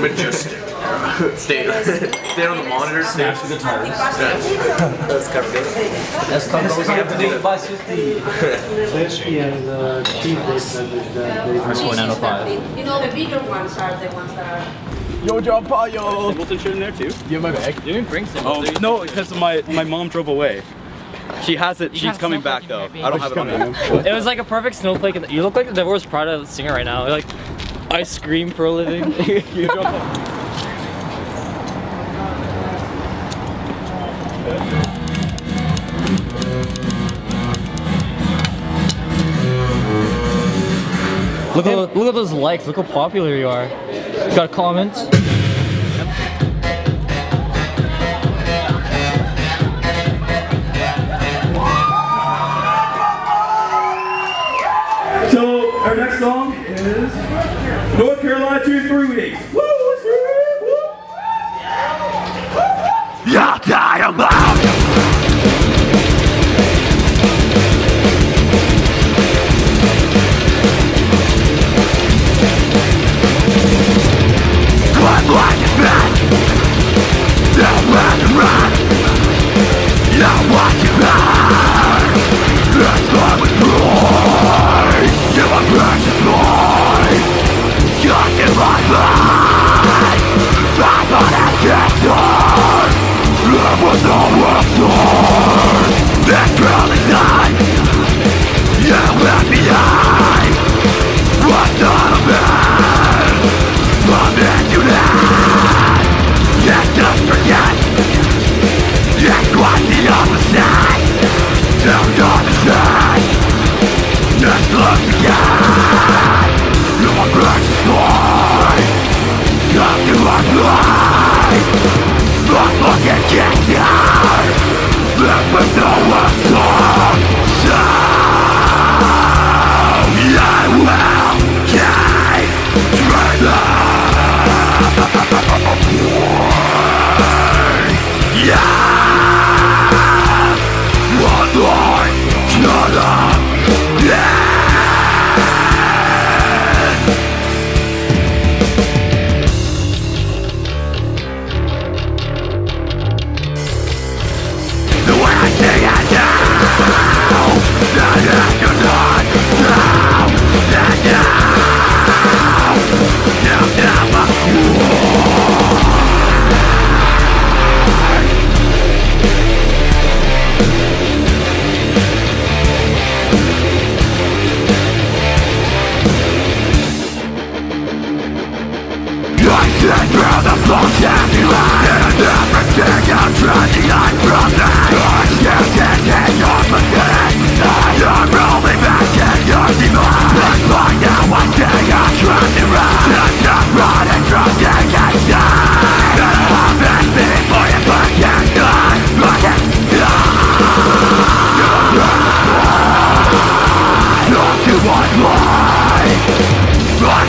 majestic. Stay, stay on the monitor. Smash the guitars. Let's cover it. Let's come go to by 50. Yeah, the Tuesday said that they First one out of five. You know, the bigger ones are the ones that are. Yo, John Payo! Simpleton shirt in there too? You have my bag? You didn't bring Oh, no, because my, my mom drove away. She has it. She's coming back though. your I don't have it on me. It was like a perfect snowflake. You look like the Devil's Prada singer right now. Like, I scream for a living. You drove- look at look at those likes. Look how popular you are. You got a North Carolina two three weeks. Woo! Not looking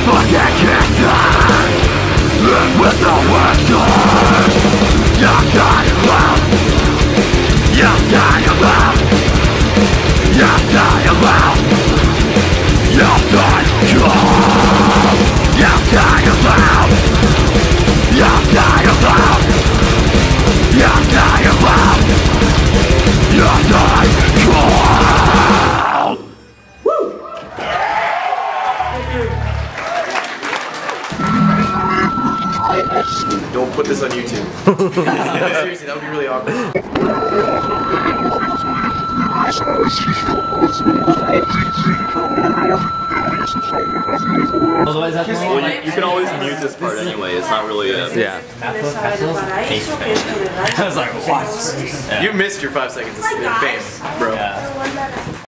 fucking kicked on And with the work done You'll die alone You'll die alone You'll die alone You'll die alone Don't put this on YouTube. Seriously, that would be really awkward. Otherwise, that's Well, you, you can always mute this part anyway. It's not really a Yeah. I was like, what? You missed your five seconds of fame, bro. Yeah.